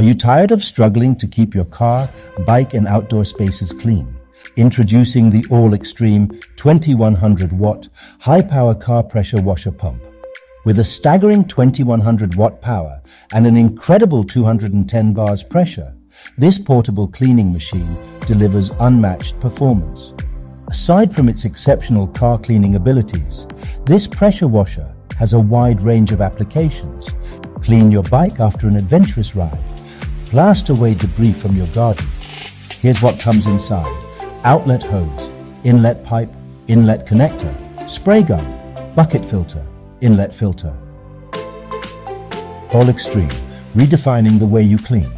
Are you tired of struggling to keep your car, bike, and outdoor spaces clean? Introducing the All Extreme 2100 watt high power car pressure washer pump. With a staggering 2100 watt power and an incredible 210 bars pressure, this portable cleaning machine delivers unmatched performance. Aside from its exceptional car cleaning abilities, this pressure washer has a wide range of applications. Clean your bike after an adventurous ride, blast away debris from your garden. Here's what comes inside. Outlet hose, inlet pipe, inlet connector, spray gun, bucket filter, inlet filter. All Extreme, redefining the way you clean.